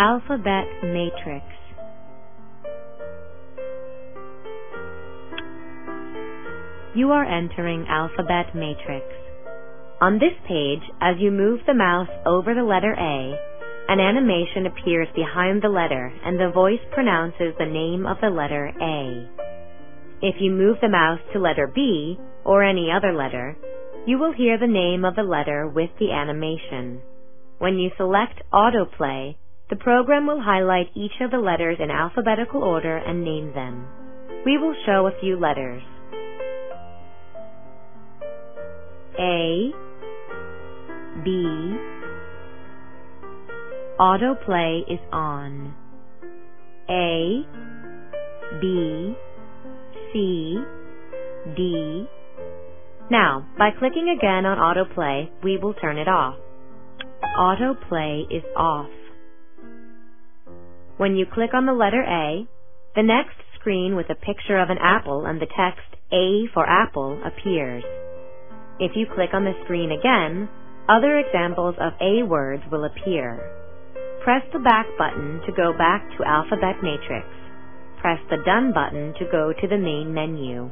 Alphabet Matrix You are entering Alphabet Matrix. On this page, as you move the mouse over the letter A, an animation appears behind the letter and the voice pronounces the name of the letter A. If you move the mouse to letter B, or any other letter, you will hear the name of the letter with the animation. When you select Autoplay, the program will highlight each of the letters in alphabetical order and name them. We will show a few letters. A B Autoplay is on. A B C D Now, by clicking again on autoplay, we will turn it off. Autoplay is off. When you click on the letter A, the next screen with a picture of an apple and the text A for apple appears. If you click on the screen again, other examples of A words will appear. Press the back button to go back to Alphabet Matrix. Press the Done button to go to the main menu.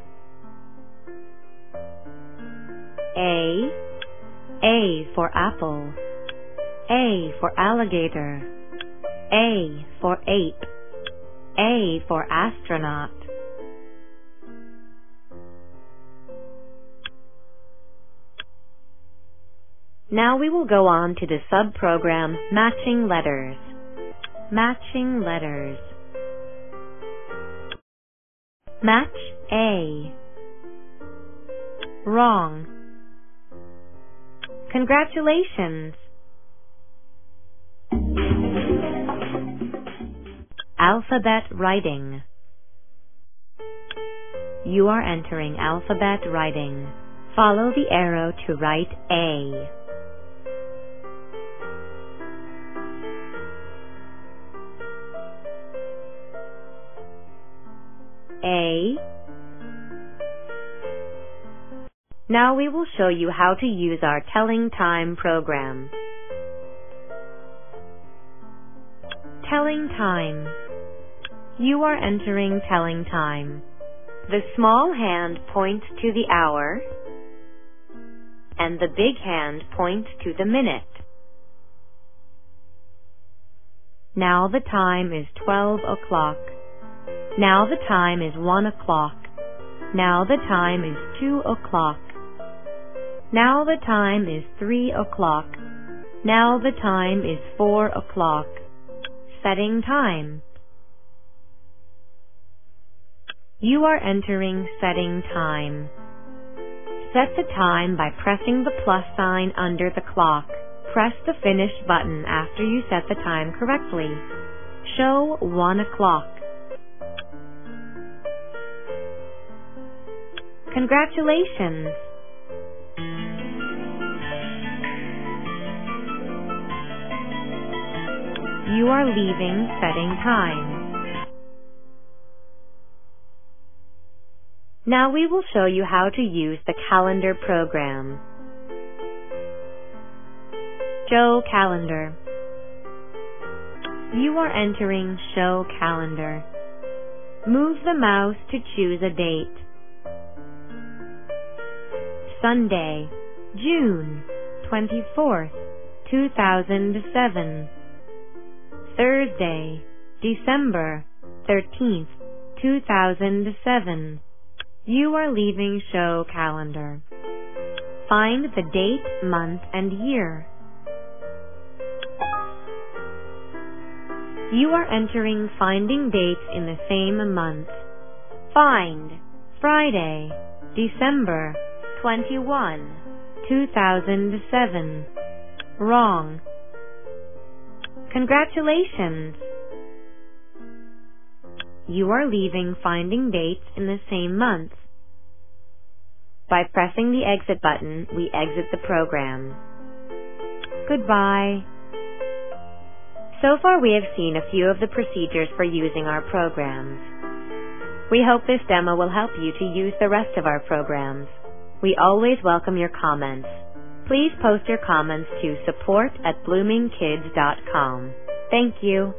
A A for apple A for alligator A for ape A for astronaut Now we will go on to the sub-program Matching Letters. Matching Letters. Match A. Wrong. Congratulations. Alphabet Writing. You are entering alphabet writing. Follow the arrow to write A. A. Now we will show you how to use our Telling Time program. Telling Time. You are entering Telling Time. The small hand points to the hour, and the big hand points to the minute. Now the time is 12 o'clock. Now the time is one o'clock. Now the time is two o'clock. Now the time is three o'clock. Now the time is four o'clock. Setting time. You are entering setting time. Set the time by pressing the plus sign under the clock. Press the finish button after you set the time correctly. Show 1 o'clock. Congratulations! You are leaving setting time. Now we will show you how to use the calendar program. Show Calendar You are entering Show Calendar. Move the mouse to choose a date. Sunday, June 24th, 2007. Thursday, December 13th, 2007. You are leaving show calendar. Find the date, month, and year. You are entering finding dates in the same month. Find Friday, December 21, 2007. Wrong. Congratulations! You are leaving finding dates in the same month. By pressing the exit button, we exit the program. Goodbye. So far we have seen a few of the procedures for using our programs. We hope this demo will help you to use the rest of our programs. We always welcome your comments. Please post your comments to support at bloomingkids.com. Thank you.